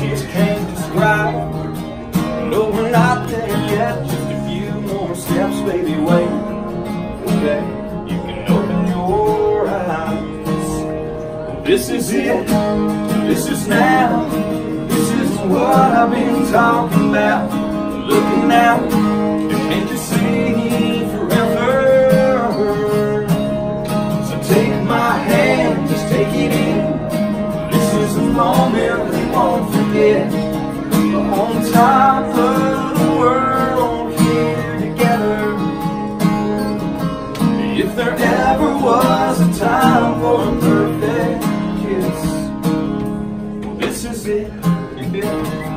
just can't describe. No, we're not there yet, just a few more steps, baby, wait. Okay, you can open your eyes. This is it, this is now. This is what I've been talking about. Looking out, can't you see forever? So take my hand, just take it in. This is a moment we won't forget. The world here together. If there ever was a time for a perfect kiss, well, this is it.